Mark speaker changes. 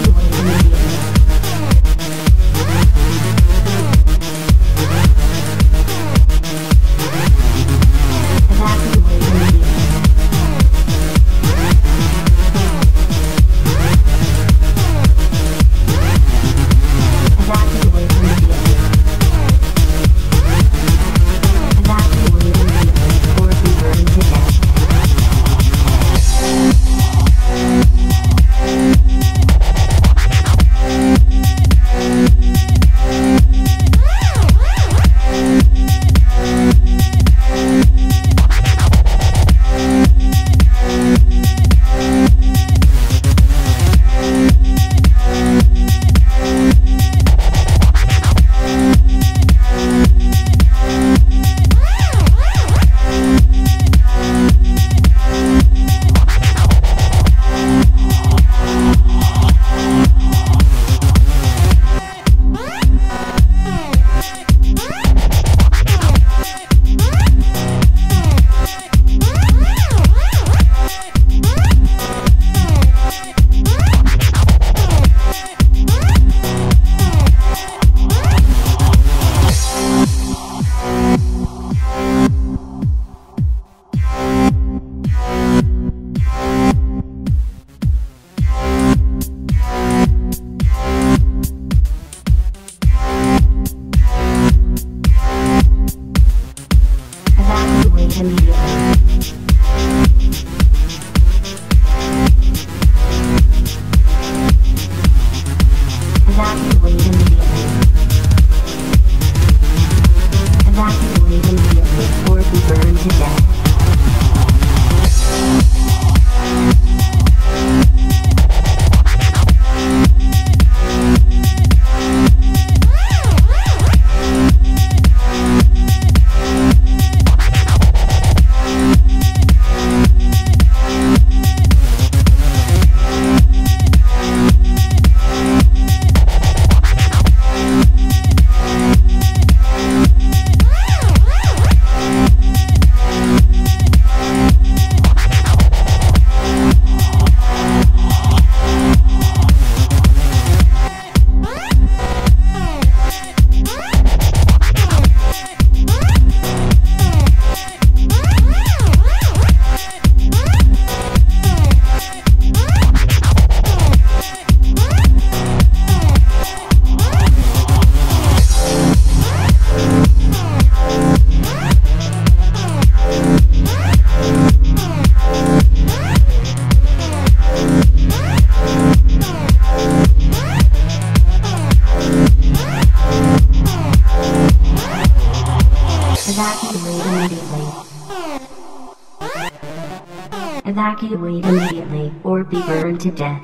Speaker 1: Yeah. Evacuate immediately. Or be burned to death. Evacuate immediately or be burned to death.